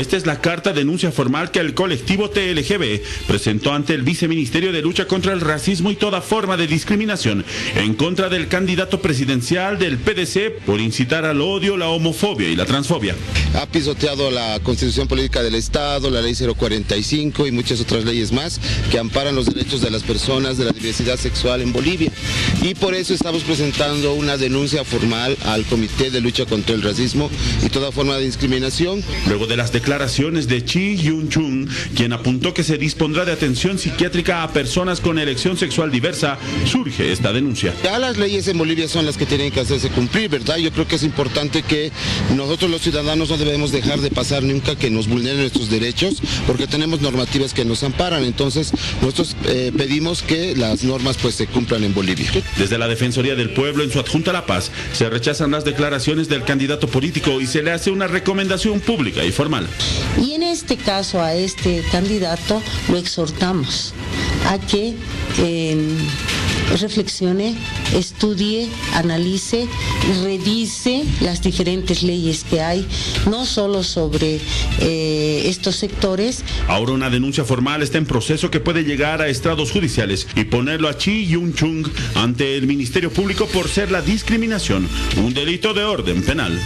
Esta es la carta denuncia formal que el colectivo TLGB presentó ante el Viceministerio de Lucha contra el Racismo y toda forma de discriminación en contra del candidato presidencial del PDC por incitar al odio, la homofobia y la transfobia. Ha pisoteado la Constitución Política del Estado, la Ley 045 y muchas otras leyes más que amparan los derechos de las personas de la diversidad sexual en Bolivia. Y por eso estamos presentando una denuncia formal al Comité de Lucha contra el Racismo y toda forma de discriminación. Luego de las declaraciones de Chi Yun Chung, quien apuntó que se dispondrá de atención psiquiátrica a personas con elección sexual diversa, surge esta denuncia. Ya las leyes en Bolivia son las que tienen que hacerse cumplir, ¿verdad? Yo creo que es importante que nosotros los ciudadanos no debemos dejar de pasar nunca que nos vulneren nuestros derechos, porque tenemos normativas que nos amparan. Entonces, nosotros eh, pedimos que las normas pues se cumplan en Bolivia. Desde la Defensoría del Pueblo en su adjunta La Paz, se rechazan las declaraciones del candidato político y se le hace una recomendación pública y formal. Y en este caso a este candidato lo exhortamos a que eh, reflexione, estudie, analice, revise las diferentes leyes que hay, no solo sobre eh, estos sectores. Ahora una denuncia formal está en proceso que puede llegar a estrados judiciales y ponerlo a Chi Yun Chung ante el Ministerio Público por ser la discriminación, un delito de orden penal.